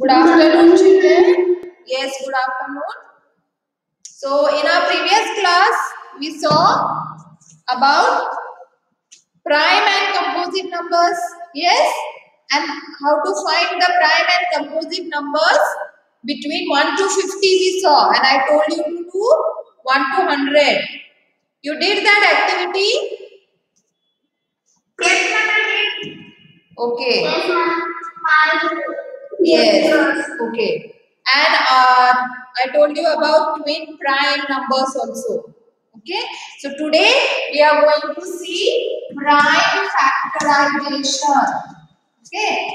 Good afternoon, children. Yes, good afternoon. So, in our previous class, we saw about prime and composite numbers. Yes, and how to find the prime and composite numbers between 1 to 50 we saw and I told you to do 1 to 100. You did that activity? Yes, Okay. Yes, Yes. Okay. And uh, I told you about twin prime numbers also. Okay. So today we are going to see prime factorization. Okay.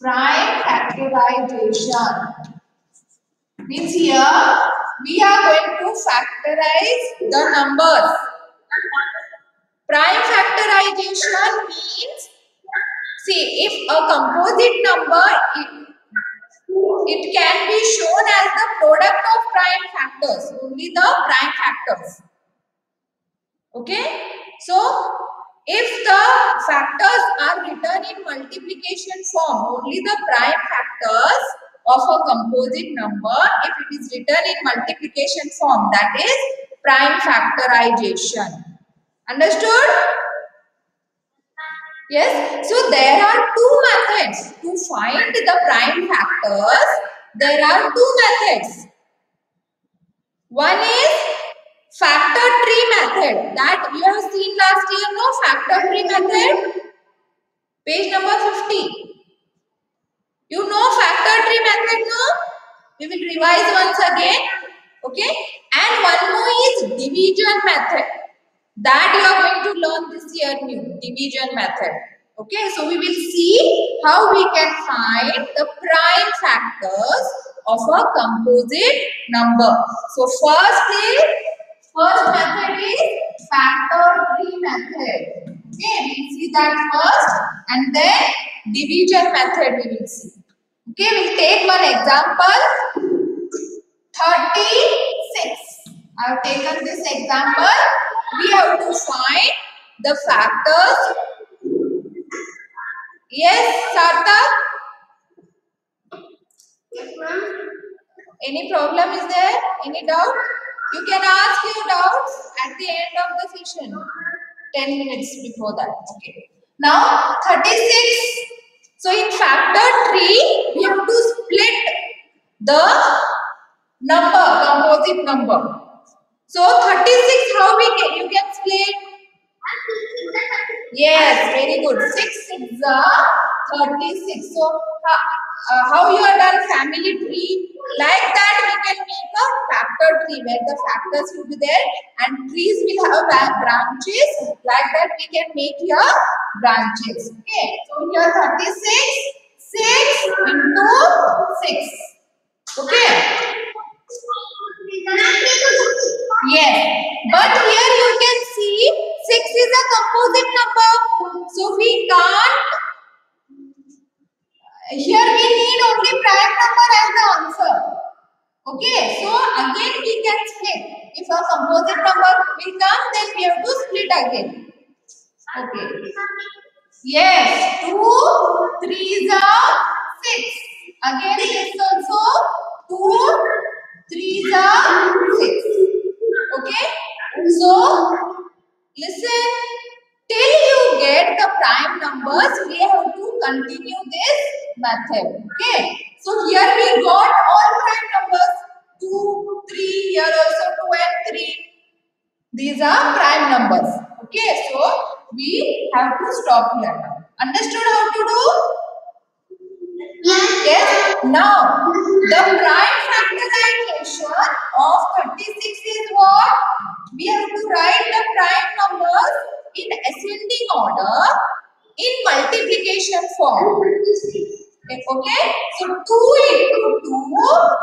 Prime factorization. Means here we are going to factorize the numbers. Prime factorization means See, if a composite number, it, it can be shown as the product of prime factors, only the prime factors. Okay? So, if the factors are written in multiplication form, only the prime factors of a composite number, if it is written in multiplication form, that is prime factorization. Understood? Yes, so there are two methods to find the prime factors. There are two methods. One is factor tree method that you have seen last year, no? Factor tree method. Page number 50. You know factor tree method, no? We will revise once again. Okay. And one more is division method that you are going to learn this year new division method. Okay so we will see how we can find the prime factors of a composite number. So first is first method is factor tree method. Okay we will see that first and then division method we will see. Okay we'll take one example. 36 i have taken this example we have to find the factors. Yes, Sarthak? Any problem is there? Any doubt? You can ask your doubts at the end of the session. 10 minutes before that. Okay. Now, 36. So, in factor tree, we have to split the number, composite number. So 36, how we can you can split? Yes, very good. 6 is the 36. So uh, uh, how you are done family tree? Like that we can make a factor tree where the factors will be there and trees will have branches. Like that we can make here branches. Okay. So here 36, 6 into 6. Okay. Yes, but here you can see 6 is a composite number. So we can't, here we need only prime number as the answer. Okay, so again we can split. If a composite number will come, then we have to split again. Okay. Yes, 2, 3 is a 6. Again this also 2, 3 is a 6. Okay. So, listen. Till you get the prime numbers, we have to continue this method. Okay. So, here we got all prime numbers. 2, 3, here also 2 and 3. These are prime numbers. Okay. So, we have to stop here. Understood how to do? Yes. Now, the prime factorization of 36 is what? We have to write the prime numbers in ascending order in multiplication form. Okay? So, 2 into 2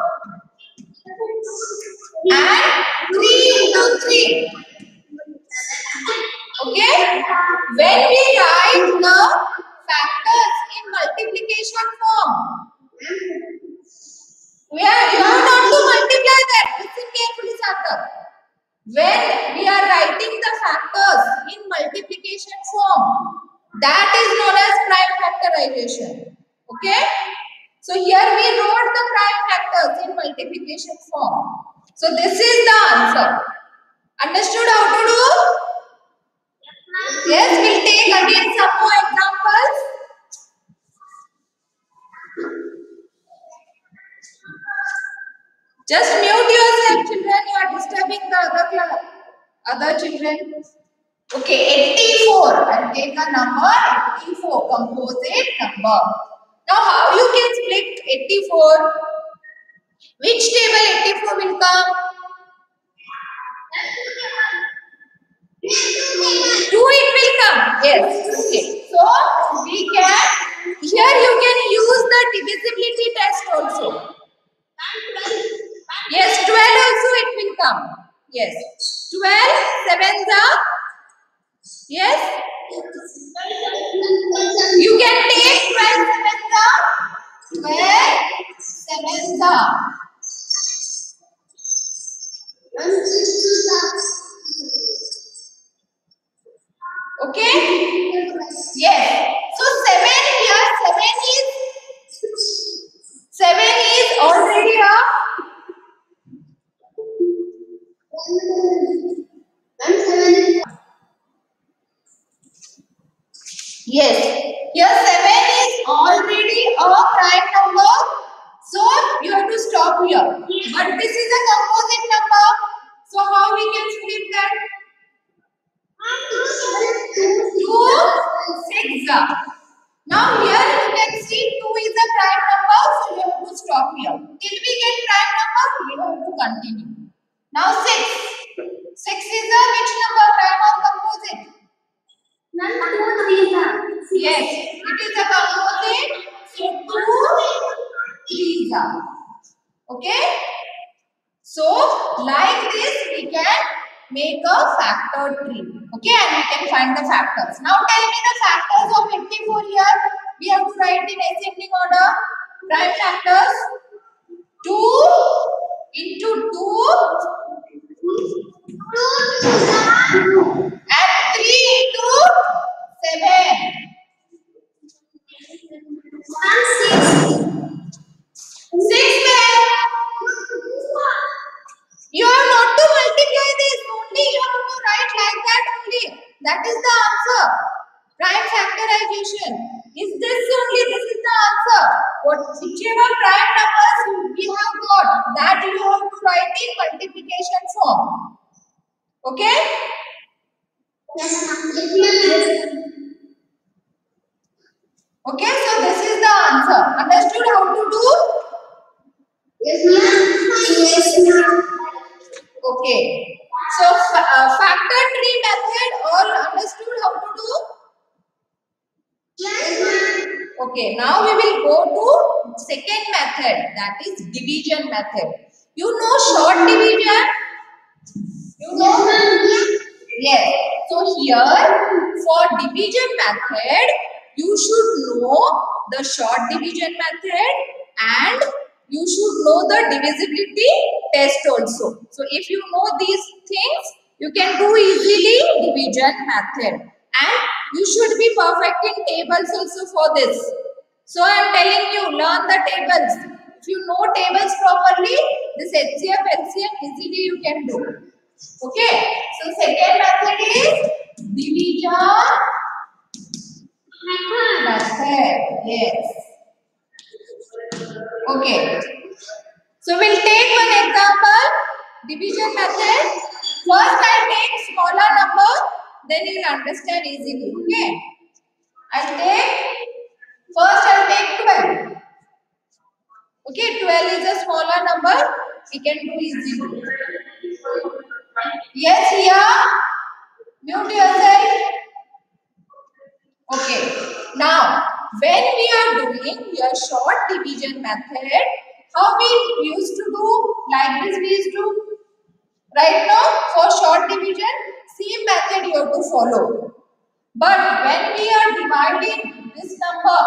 and 3 into 3. Okay? When we write the factors multiplication form, we are, you not to multiply that. Listen carefully, Sarthak. When we are writing the factors in multiplication form, that is known as prime factorization. Okay? So here we wrote the prime factors in multiplication form. So this is the answer. Understood how to do? Yes, we'll take again some more examples. Just mute yourself, children. You are disturbing the other class, other children. Okay, 84. I'll take a number 84, composite number. Now, how you can split 84? Which table 84 will come? 2 it will come. Yes. Okay. So, we can, here you can use the divisibility test also. Yes, 12 also it will come. Yes. 12, 7 are. Yes. You can take 12 sevens are. 12 sevens are. Okay. Yes. So 7 here, 7 is 7 is already a Yes. Here 7 is already a prime number. So you have to stop here. But this is a composite number. So how we can split that? 2, 6. Uh. Now here you can see 2 is a prime number. So you have to stop here. Till we get prime number, we have to continue. Now 6. 6 is a which number? Prime or composite? Yes, it is a composite. So two threes are. Okay. So like this we can make a factor tree. Okay, and we can find the factors. Now tell me the factors of 84 here. We have to write in ascending order. Prime factors. 2 into 2 and 3 into 7. Six men. You have not to multiply this only. You have to write like that only. That is the answer. Prime factorization. Is this only? This is the answer. What whichever prime numbers we have got, that you have to write in multiplication form. Okay? Okay, so this is the answer. Understood how to do? Yes, ma'am. Yes, Okay. So uh, factor tree method all understood how to do? Yes, Okay, now we will go to second method that is division method. You know short division? You know? Yes. So here for division method you should know the short division method and you should know the divisibility test also. So if you know these things you can do easily division method and you should be perfect in tables also for this. So I am telling you learn the tables. If you know tables properly this HCF LCM easily you can do. Okay. So second method is division method. Yes. Okay. So we'll take one example. Division method. First I take smaller number. Then you'll understand easily. Okay. I'll take. First I'll take 12. Okay. 12 is a smaller number. We can do easily. Yes, here. Mute yourself. Okay. Now, when we are doing your short division method, how we used to do like this we used to right now for short division same method you have to follow. But when we are dividing this number,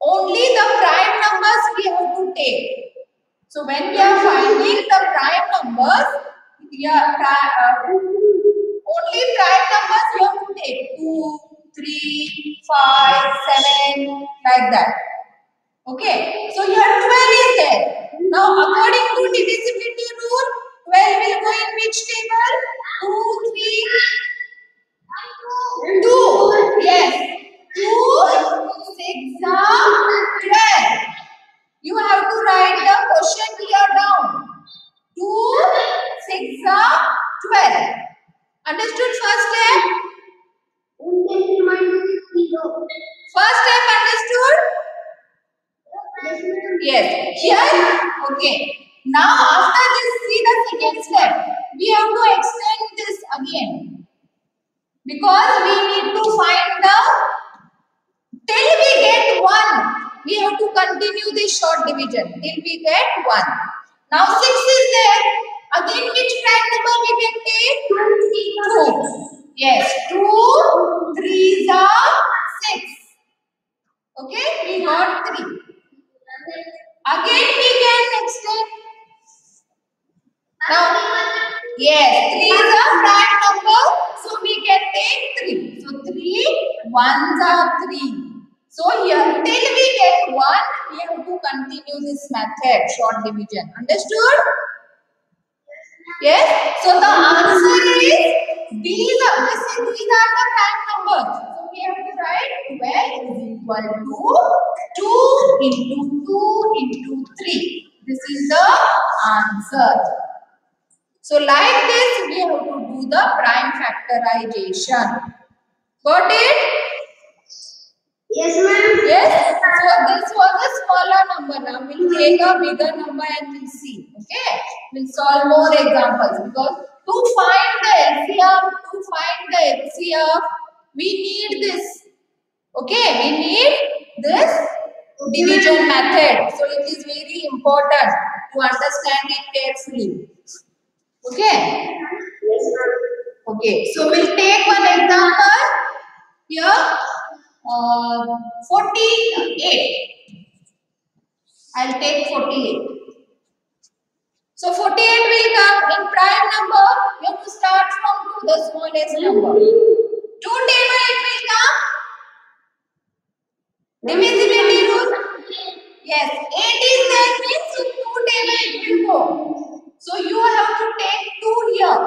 only the prime numbers we have to take. So when we are finding the prime numbers, we are uh, only prime numbers you have to take 2, 3, 5, 7 like that. Okay, so here 12 is there. Now, according to divisibility rule, 12 will go in which table? 2, 3, 2. Yes. 2, 6 are 12. You have to write the question here down. 2, 6 are 12. Understood first step? First step understood? Yes. Here, okay. Now after this, see the second step. We have to extend this again. Because we need to find the, till we get 1, we have to continue this short division. Till we get 1. Now 6 is there. Again which prime number we can take? 2. Yes, 2, 3 are 6. Okay, we got 3. Again we can extend. Now, yes, 3 is a prime number, so we can take 3. So 3, 1s are 3. So here, till we get 1, we have to continue this method, short division. Understood? Yes. So the answer is these are this is, these are the prime numbers. So we have to write 12 is equal to 2 into 2 into 3. This is the answer. So like this we have to do the prime factorization. Got it? Yes, ma'am. Yes. So this was a smaller number. Now we'll take a bigger number and we'll see. Okay. We'll solve more examples because to find the LCM, to find the HCF, we need this. Okay. We need this division method. So it is very important to understand it carefully. Okay. Yes, ma'am. Okay. So we'll take one example here. Uh, 48. I'll take 48. So 48 will come in prime number. You have to start from two, the smallest number. Two table it will come. Divisibility rule. Yes, 8 is there means in two table it will go. So you have to take 2 here.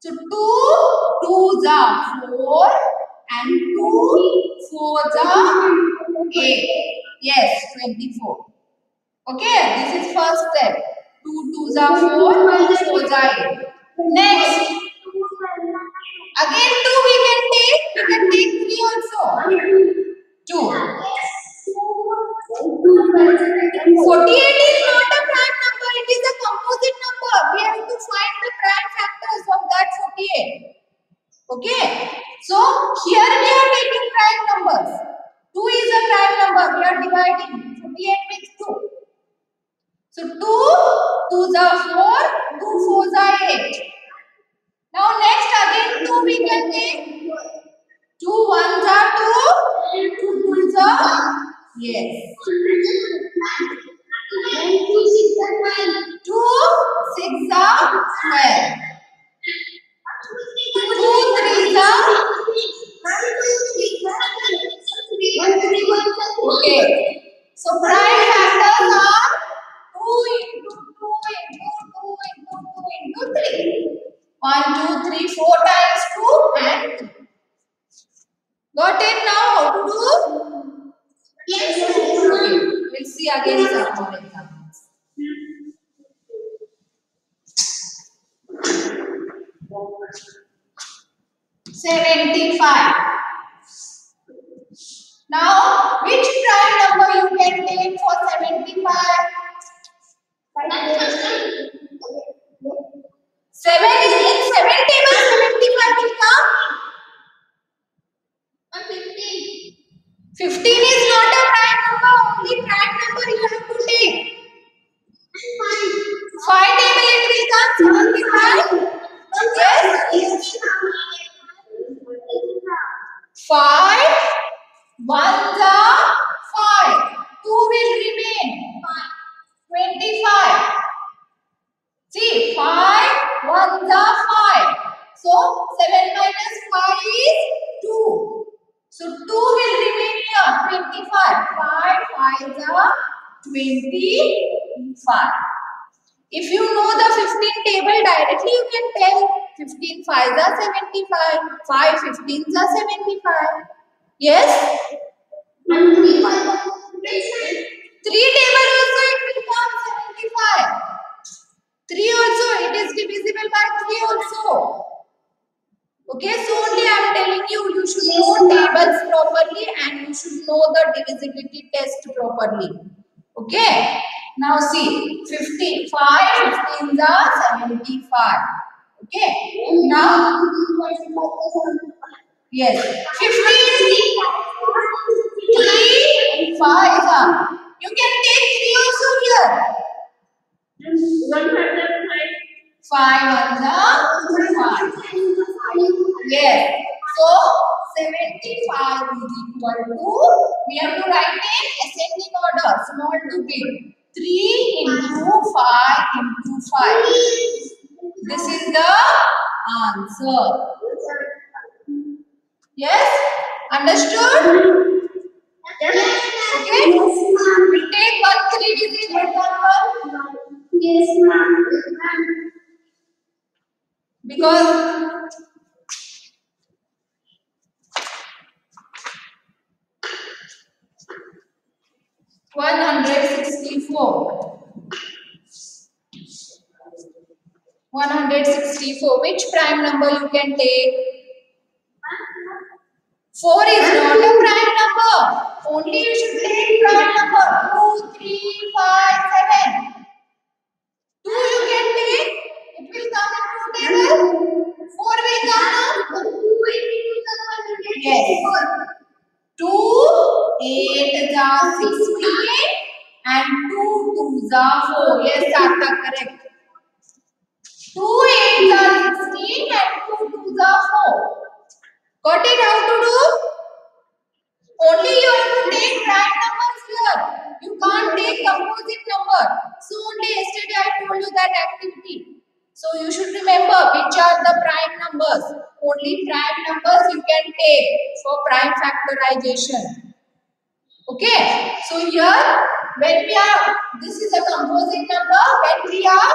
So 2 twos are 4 and 2 fours are 8. Yes, 24. Okay, this is first step. 2 twos are 4, 2 fours are 8. Next, again 2 we can take, we can take 3 also. 2. 48 is not a prime number, it is a composite number. We have to find the prime factors of that 48. Okay. So here we are taking prime numbers. 2 is a prime number. We are dividing 48 with 2. So 2, 2s are 4, 2 4s are 8. Now next again 2 we can take. 2 1s are 2, 2 2s are yes. 25. If you know the 15 table directly, you can tell 15 5s are 75, 5 15s are 75. Yes? And three five 3 table also it will come 75. 3 also, it is divisible by 3 also. Okay, so only I am telling you, you should know tables properly and you should know the divisibility test properly. Okay, now see, 50, 5 15s are 75. Okay, now, yes, 15, 3, 5 are. You can take 3 also here. One hundred five. 5 ones are 5. Yes. So 75 is equal to, we have to write in ascending order, small to big. 3 into 5 into 5. This is the answer. Yes? Understood? Okay? We take one three digit number Yes, ma'am. because 164. 164. Which prime number you can take? 4 is not a prime number. Only you should take prime number four. Yes, Sarthak, correct. Two eight are sixteen and two twos are four. Got it? How to do? Only you have to take prime numbers here. You can't take composite number. So only yesterday I told you that activity. So you should remember which are the prime numbers. Only prime numbers you can take for prime factorization. Okay. So here when we are, this is a composite number. When we are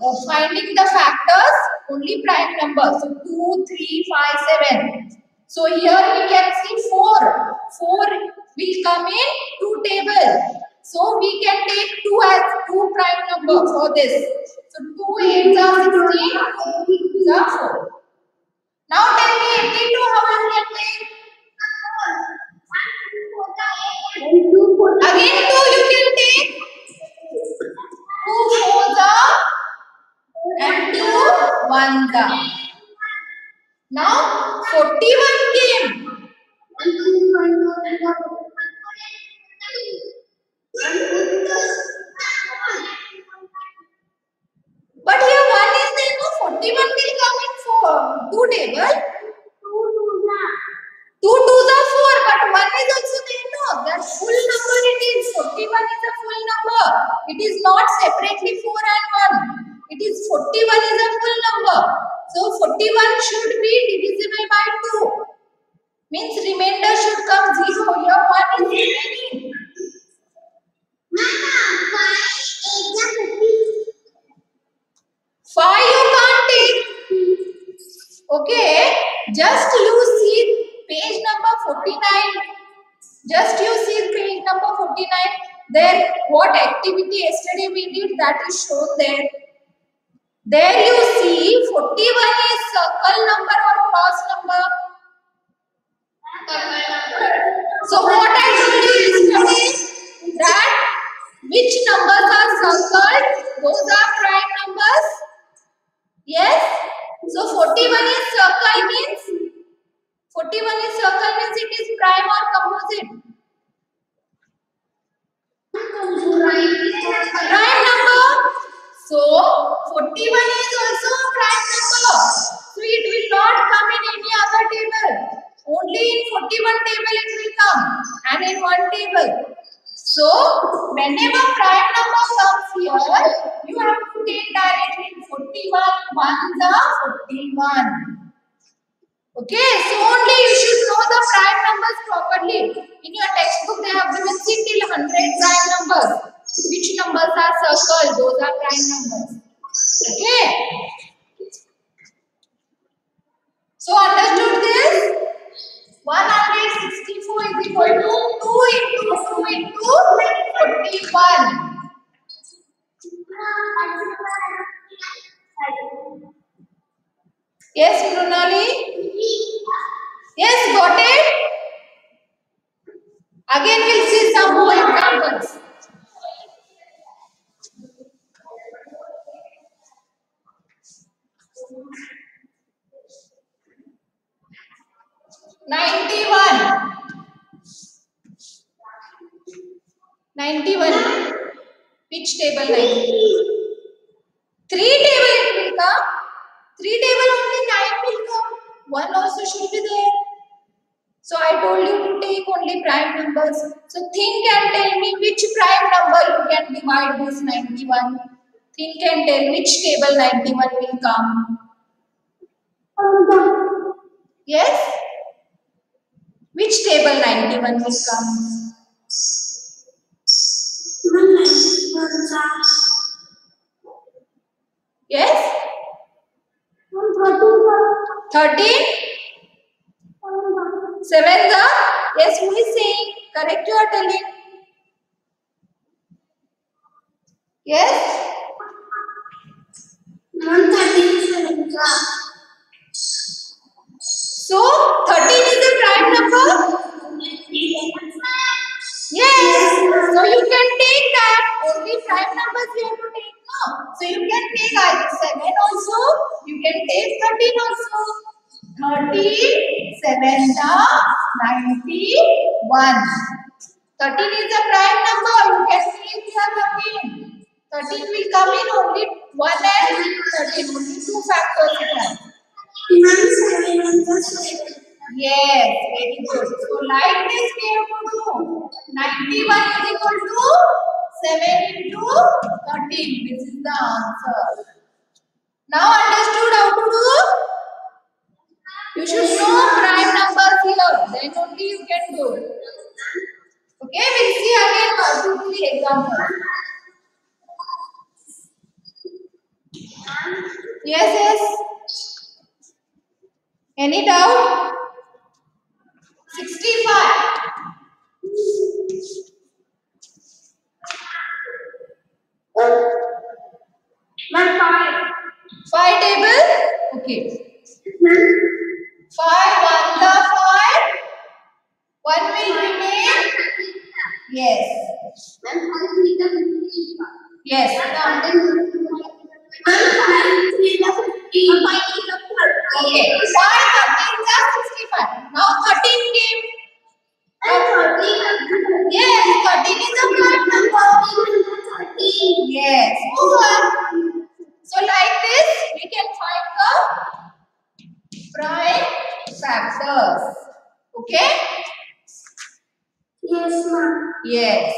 uh, finding the factors, only prime numbers. So 2, 3, 5, 7. So here we can see 4. 4 will come in 2 table. So we can take 2 as 2 prime number for this. So 2 8s are 16, 2 2s are 4. Now tell me 82 how you can take? Again 2 you can take. 2 4s are and 2 1s are. Now 41 came. But here 1 is there, no 41 will come in for 2 table. 2 2s are 4, but 1 is also there, no? That full number it is. 41 is a full number. It is not separately 4 and 1. It is 41 is a full number. So 41 should be divisible by 2. Means remainder should come 0. Here 1 is remaining. Five you can't take. Okay, just you see page number 49. Just you see page number 49. There, what activity yesterday we did that is shown there. There you see 41 is circle number or cross number. So what I told you yesterday that which numbers are circled, those are prime numbers. Yes. So 41 is circle means 41 is circle means it is prime or composite. Prime number. So 41 is also a prime number. So it will not come in any other table. Only in 41 table it will come and in one table. So whenever prime number comes here, you have to take directly 41 ones are 41. Okay, so only you should know the prime numbers properly. In your textbook, they have given till 100 prime numbers. Which numbers are circled? Those are prime numbers. Okay. So understood this? 164 is equal to 2 into 2 into 41. Yes, Brunali? It? Again, we'll see some more examples. Ninety-one. Ninety-one. Which table ninety? This 91. Think and tell which table 91 will come. Yes? Which table 91 will come? Yes? 13? 7 the? Yes, who is saying? Correct you are telling. Yes? So, 13 is a prime number? Yes. So you can take that. Only prime numbers you have to take. No. So you can take either 7 also. You can take 13 also. 13, 7, 91. 13 is a prime number. You can take here 13. 13 will come in only 1 and 13. Only two factors it has. Yes, very good. So like this we have to do. 91 is equal to 7 into 13. This is the answer. Now understood how to do? You should know prime numbers here. Then only you can do. Okay, we'll see again do the example. Yes, yes. Any doubt? 65. Five table? Okay. Five, one the five. One will remain. Yes. Yes. Now, okay. Five thirteen are sixty-five. Now thirteen. Yes, thirteen is a prime number. Yes. Over. So like this, we can find the prime factors. Okay? Yes, ma'am. Yes.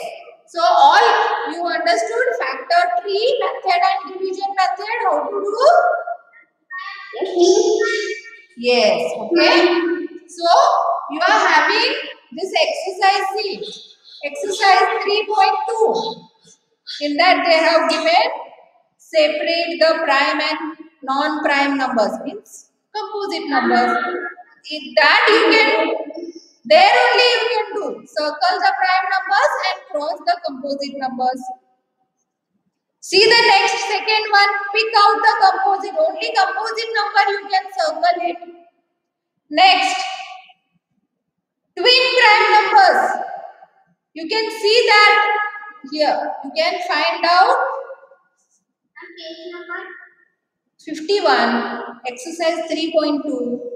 So all you understood factor tree method and division method how to do? Yes. Okay. So you are having this exercise C. Exercise 3.2. In that they have given separate the prime and non-prime numbers means composite numbers. In that you can there only you can do circle the prime numbers and cross the composite numbers. See the next second one, pick out the composite. Only composite number you can circle it. Next, twin prime numbers. You can see that here. You can find out 51, exercise 3.2.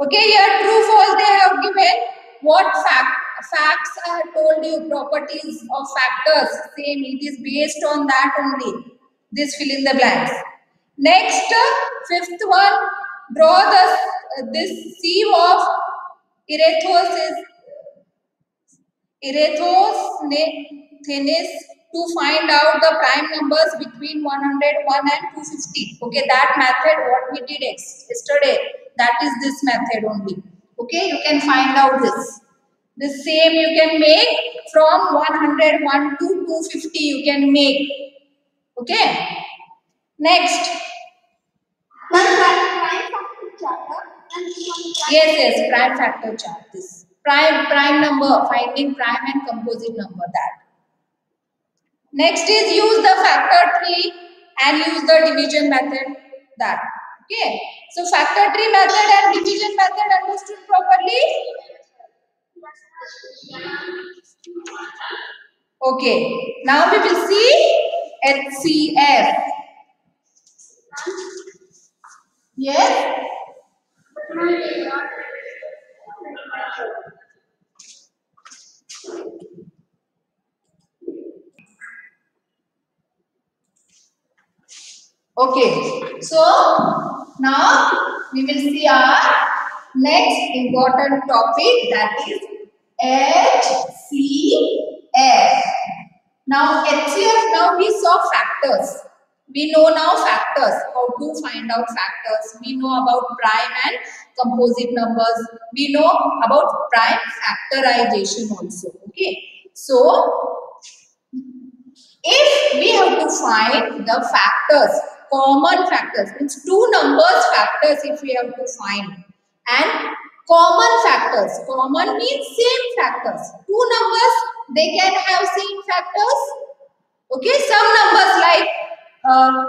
Okay, here true false they have given what fact? Facts are told you properties of factors same it is based on that only. This fill in the blanks. Next fifth one draw the uh, this sieve of Eratosthenes to find out the prime numbers between 101 and 250 okay that method what we did yesterday that is this method only okay you can find out this The same you can make from 101 to 250 you can make. Okay. Next. One prime factor chart and one Yes, yes, prime factor chart. This prime prime number, finding prime and composite number that. Next is use the factor tree and use the division method that. Okay. So factor tree method and division method understood properly? Okay. Now we will see HCF. Yes. Okay, so now we will see our next important topic that is HCF. Now HCF, now we saw factors. We know now factors, how to find out factors. We know about prime and composite numbers. We know about prime factorization also. Okay, so if we have to find the factors, common factors, means two numbers factors if we have to find and common factors, common means same factors. Two numbers, they can have same factors. Okay, some numbers like uh,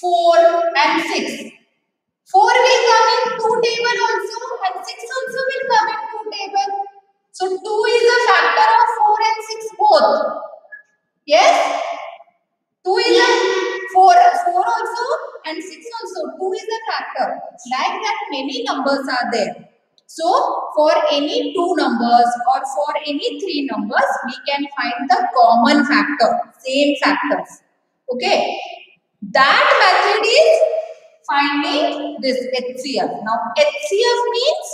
4 and 6. 4 will come in 2 table also and 6 also will come in 2 table. So 2 is a factor of 4 and 6 both. Yes? 2 is a 4, 4 also and 6 also. 2 is a factor. Like that many numbers are there. So for any two numbers or for any three numbers, we can find the common factor, same factors. Okay. That method is finding this HCF. Now HCF means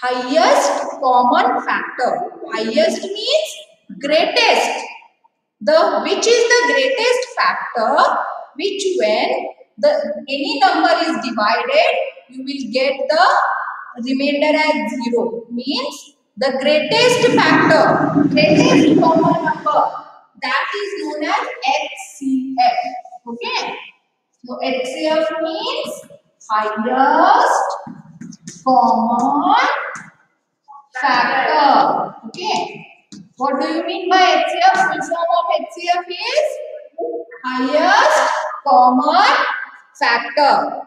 highest common factor. Highest means greatest the which is the greatest factor which when the any number is divided you will get the remainder as zero. Means the greatest factor greatest common number that is known as HCF okay? So HCF means highest common factor. Okay what do you mean by HCF? Full form of HCF is highest common factor.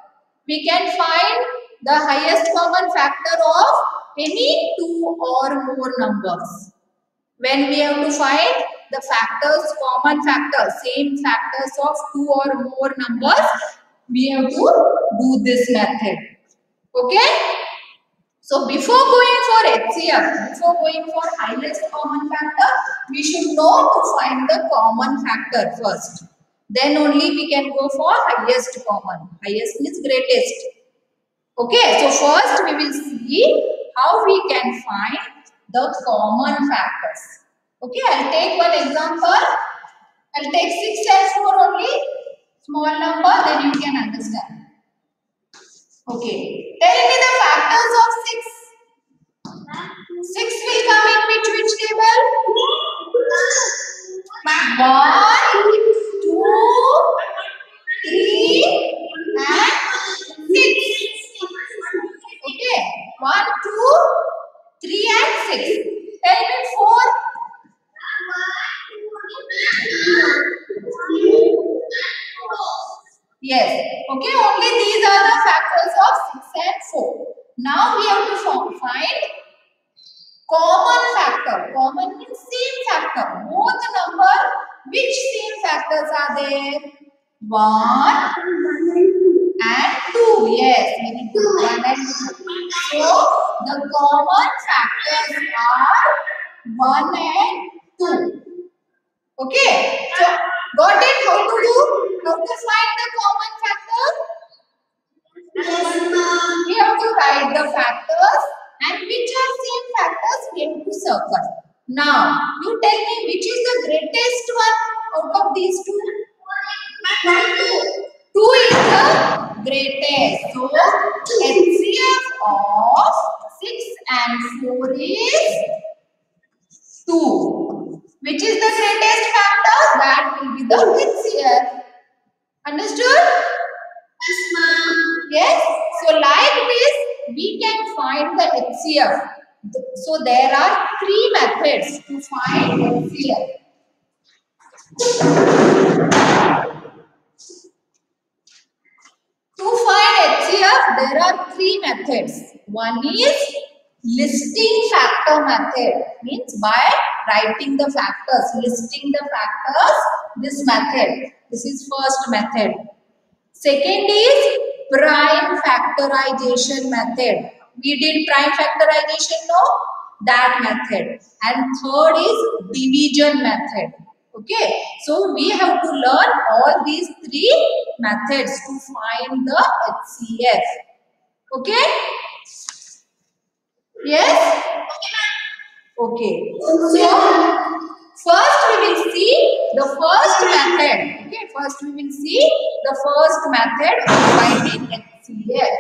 We can find the highest common factor of any two or more numbers. When we have to find the factors, common factors, same factors of two or more numbers, we have to do this method. Okay? So before going for HCF, before going for highest common factor, we should know to find the common factor first. Then only we can go for highest common. Highest means greatest. Okay, so first we will see how we can find the common factors. Okay, I'll take one example. I'll take 6 and 4 only. Small number, then you can understand. Okay. Tell me the factors of 6. 6 will come in which which table? 1, 2, 3 and 6. Okay. 1, 2, 3 and 6. Tell me 4. Yes. Okay, only these are the factors of 6 and 4. Now we have to form, find common factor. Common means same factor. Both number, which same factors are there? 1 and 2. Yes, good. 1 and 2. So, the common factors are 1 and 2. Okay. So, got it? How to do? How to find the common factor? We have to write the factors and which are same factors we have to circle. Now, you tell me which is the greatest one out of these two? Two is the greatest. So, HCF of 6 and 4 is 2. Which is the greatest factor? That will be the HCF. Understood? Yes, ma'am. Yes. So like this, we can find the HCF. So there are three methods to find HCF. To find HCF, there are three methods. One is listing factor method, means by writing the factors, listing the factors, this method. This is first method. Second is prime factorization method. We did prime factorization, no? That method. And third is division method. Okay, so we have to learn all these three methods to find the HCF. Okay? Yes? Okay. So, first we will see the first method. Okay, first we will see the first method of finding HCF.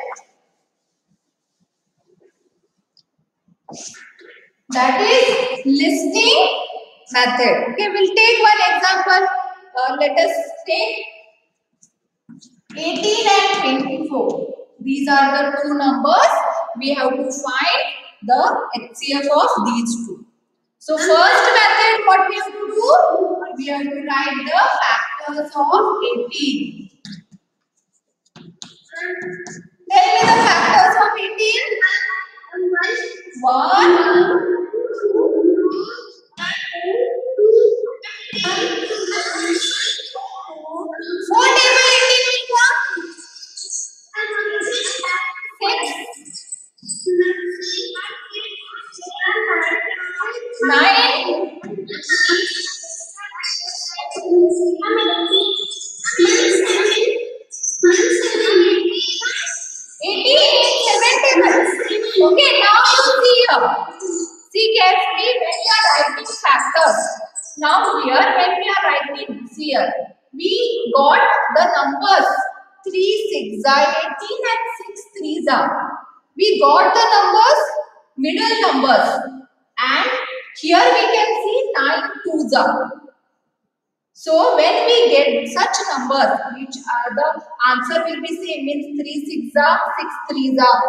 That is listing method. Okay, we'll take one example. Uh, let us take 18 and 24. These are the two numbers. We have to find the HCF of these two. So first method, what we have to do? We have to write the factors of 18. Tell me the factors of 18. 1, 6 are 18 and 6 3s are. We got the numbers, middle numbers and here we can see 9 2s are. So when we get such numbers, which are the answer will be same means 3 6 are 6 3s are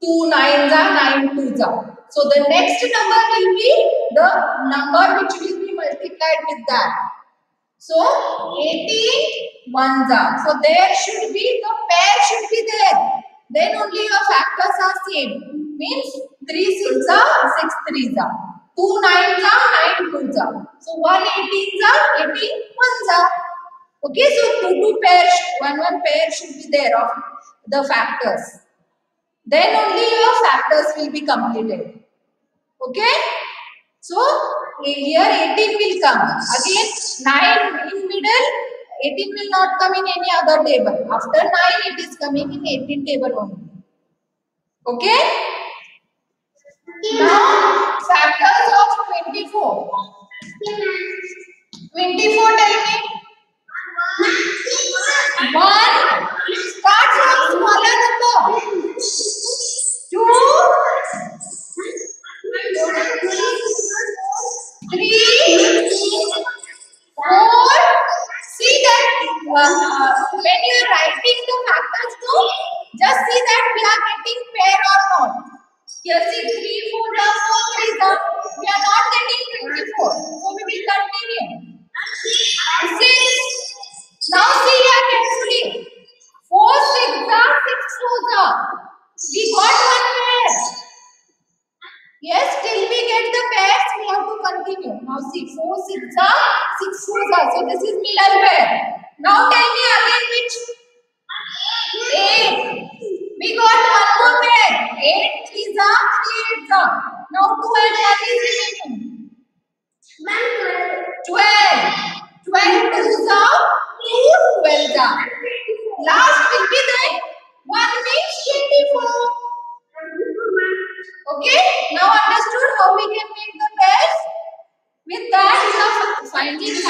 2 9s are 9 2s are. So the next number will be the number which will be multiplied with that. So 18 ones are. So there should be the pair should be there. Then only your factors are same. Means 3 6 are 6 3s are. 2 9s are 9 2s are. So 1 18s are 18 ones are. Okay, so 2 2 pair, 1 1 pair should be there of the factors. Then only your factors will be completed. Okay? So here 18 will come. Again 9 in middle, 18 will not come in any other table. After 9 it is coming in 18 table only. Okay? Now factors of 24. 24 tell me. 1 20